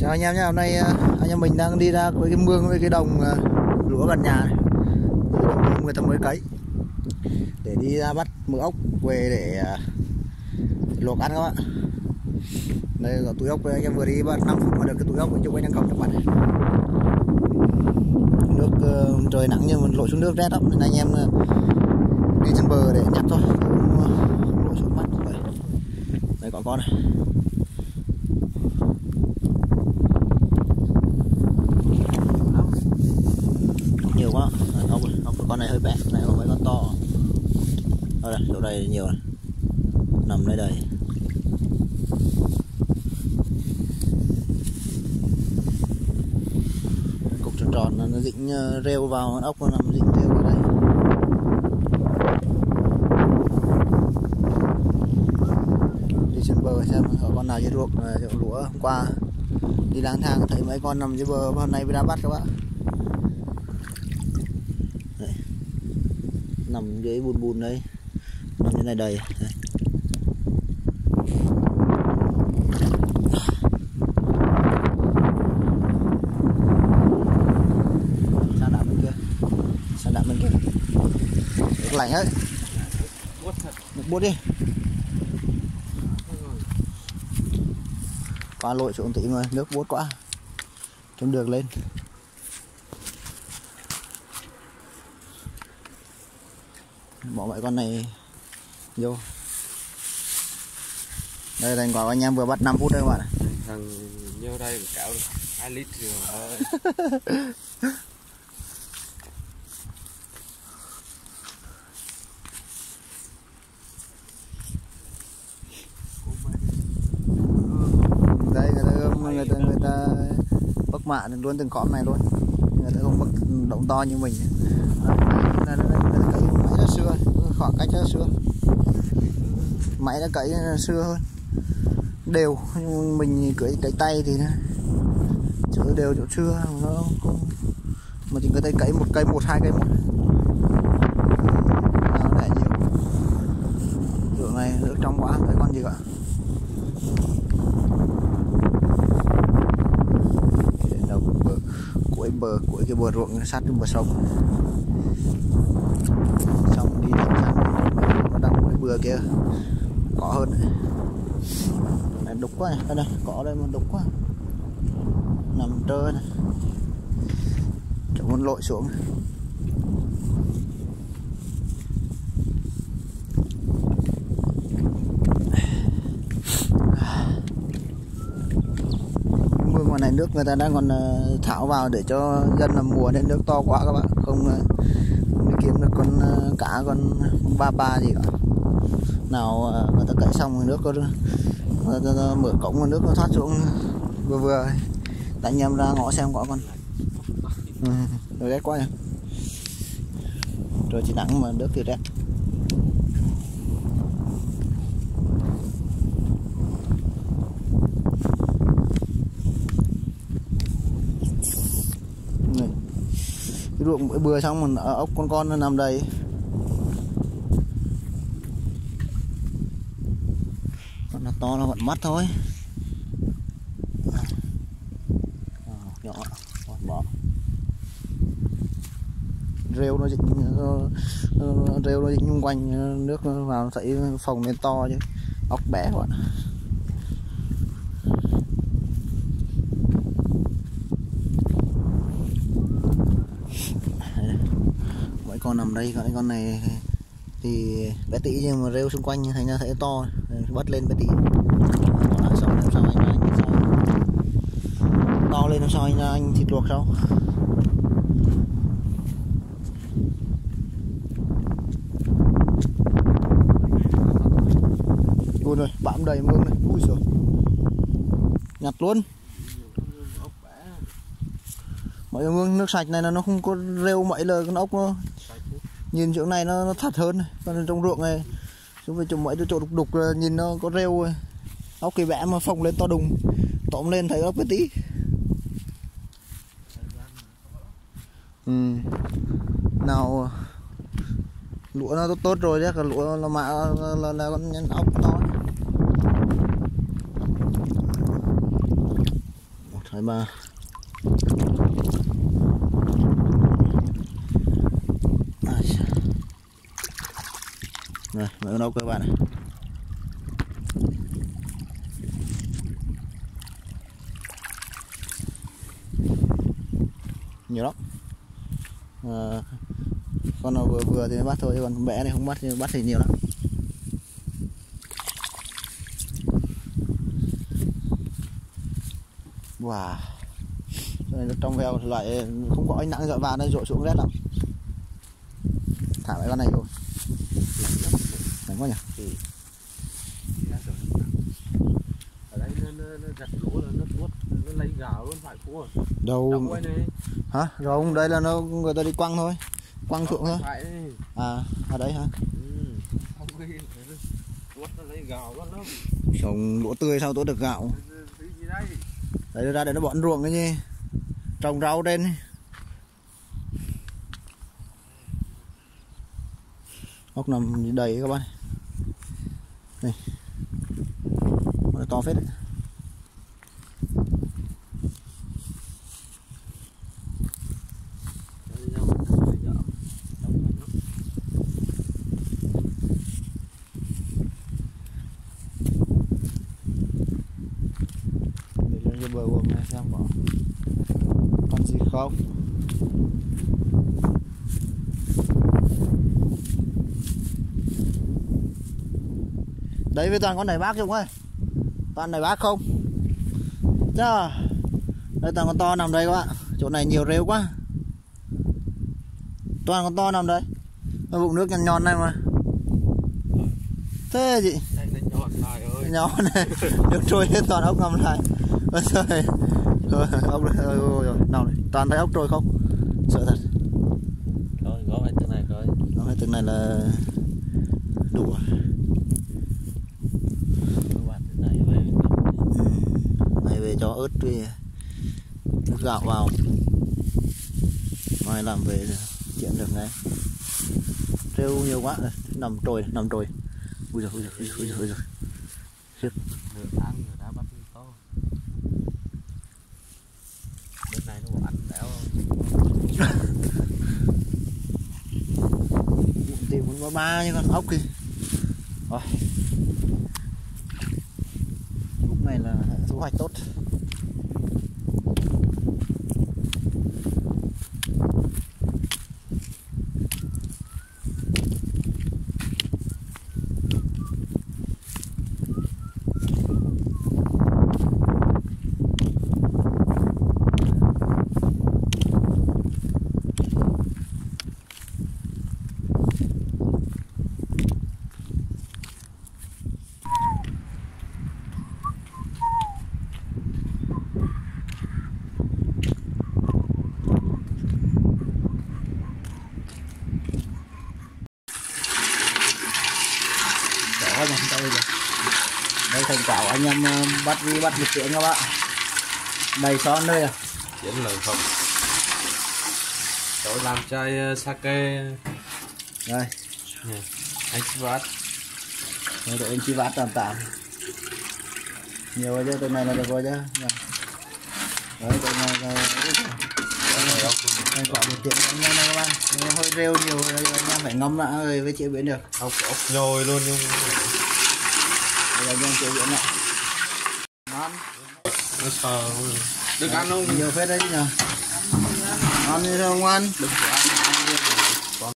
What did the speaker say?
chào anh em nhé hôm nay à, anh em mình đang đi ra với cái mương với cái đồng à, lúa gần nhà này. đồng người ta mới cấy. Để đi ra bắt mực ốc về để à, luộc ăn các bạn. Đây là túi ốc anh em vừa đi bắt 5 phút mà được cái túi ốc chung anh đang cầm cho bạn này. Nước ờ, trời nắng nhưng mình lội xuống nước rét lắm nên anh em đi trên bờ để nhặt thôi. Không, lội xuống mắt đây có con này nhiều quá ốc ốc này bé này có mấy con to. Ở đây chỗ đây nhiều này nằm đây đây. Cục tròn tròn nó nó dính ờ, rêu vào ốc nó nằm dính rêu vào đây. Đi trên bờ xem có con nào dưới ruộng ờ, chỗ lúa hôm qua. Đi lang thang thấy mấy con nằm dưới bờ hôm nay mới ra bắt các bạn Đây nằm dưới bùn bùn đấy. Nằm như này đầy. Đây. sang đạm bên kia. Sang đạm bên kia. Nước lạnh ấy. Nước bút đi. Qua lội xuống tí mà nước bút quá. Trong được lên. Bỏ mấy con này vô. Đây thành quả anh em vừa bắt 5 phút đây các bạn ạ. thằng vô đây cạo được 2 lít rồi đây người ta người ta người ta bắc mạ luôn từng cõm này luôn. Người ta không bắc động to như mình. Đó, đây, đây, đây, người ta cấy máy nó xưa, khoảng cách nó xưa. Máy nó cấy xưa hơn. Đều nhưng mình cưỡi cấy tay thì chỗ đều chỗ xưa, nó không, mà chỉ có thể cấy một cây, một, hai cây một nó để nhiều. Chỗ này nước trong quá thấy con gì cả Cái đầu bờ cuối bờ cuối cái bờ ruộng sát bờ sông. Xong đi thẳng sang nó đang cái bờ kia. Có hơn này. đục quá này. Đây, có đây mà đục quá. Nằm trơ này. Chỗ muốn lội xuống mương ngoài này nước người ta đang còn ờ, thảo vào để cho dân làm mùa nên nước to quá các bạn. Không ờ, không kiếm được con ờ, cá con ba ba gì cả. Nào người ta cậy xong rồi nước có mở cổng rồi nước nó thoát xuống. Vừa vừa tại anh em ra ngõ xem có con. Ừ, rồi rét quá nhỉ. Rồi chỉ nắng mà nước thì rét này cái ruộng bữa bừa xong mình ở ốc con con nó nằm đây con nó to nó vẫn mắt thôi. Ờ, nhỏ còn bỏ rêu nó dịch ờ, ờ, rêu nó dịch nhung quanh, nước nó vào nó thấy phòng lên to chứ. Ốc bé quá bạn mỗi con nằm đây còn con này thì bé tị nhưng mà rêu xung quanh thành ra thấy to bắt lên bé tị. Còn lại xong làm sao anh anh sao to lên làm sao anh anh thịt luộc sao luôn rồi, bám đầy mương này. Ui rồi Nhặt luôn. Mọi người mương nước sạch này là nó không có rêu mấy lời con ốc nó nhìn chỗ này nó, nó thật hơn này. còn trong ruộng này chúng phải trồng mấy chỗ đục đục là nhìn nó có rêu ốc kỳ vẽ mà phồng lên to đùng tóm lên thấy ốc cái tí ừ. nào lúa nó tốt, tốt rồi chắc là lúa là mạ là, là, là con nhân ốc to một thấy ba mà Ai chà. Rồi, mở nấu các bạn này Nhiều lắm. À, Con nào vừa vừa thì bắt thôi, chứ còn bé này không bắt thì bắt thì nhiều lắm. Wow. Này nó trong veo loại không có ánh nắng dọi vào đây rội xuống rét lắm. Thả mấy con này rồi Đánh quá nhỉ ở đây nó nó nó gặt lỗ là nó tuốt nó lấy gạo luôn phải quay này Hả? Rồi đây là nó người ta đi quăng thôi. Quăng thượng thôi. À, ở đấy hả? ừ. Trồng lúa tươi sao tốt được gạo. Đấy ra để nó bọn ruộng cái gì? Trồng rau ấy. Ốc nằm đầy các bạn Này Nó to phết đấy Lấy nhau, lấy gạo. Đóng mạnh lắm. để lên cái bờ ruộng này xem có con gì không? Đấy với toàn con này bác chung ơi. Toàn này bác không? Chà. đây toàn con to nằm đây các bạn. Chỗ này nhiều rêu quá. Toàn con to nằm đây. Cái bụng nước nhăn nhon này mà. Thế gì? Nhỏ này nước trôi hết toàn ốc ngầm lại. Ôi trời Rồi, ốc này, ôi, ôi, ôi, nào này, toàn thấy ốc trôi không? Sợ thật. Rồi gõ cái tiếng này coi. Nó cái từng này là đủ rồi. Này về. Ừ. Này về cho ớt với nước gạo vào. Mai làm về rồi chuyện được ngay. Rêu nhiều quá. Rồi, nằm trồi, nằm trồi. Ui giời, ui giời, ui giời, ui giời, ui giời. nửa ăn người đã bắt to bên này nó ăn đéo Tìm muốn có ba như con ốc kìa Rồi. Lúc này là thu hoạch tốt Đó nha, đây rồi. Đây thành quả của anh em ờ, bắt vi bắt lực lượng các bạn. Đầy son đây à. chiến lợi phẩm tôi làm chai ờ, sake Đây, nè anh chỉ bắt đây tụi anh chi vát tạm tạm. Nhiều rồi chứ, từ này là được rồi chứ. Nha. Đấy, từ này là đây quả một tiện anh em đây các bạn. Hơi rêu nhiều rồi anh em phải ngâm lại rồi mới chế biến được. ốc ốc nhồi luôn nhưng Bây giờ anh em chế biến lại. Ngon. nó không được ăn không Nhiều phết đấy chứ nhờ. Ngon như không ăn. đừng có ăn ăn.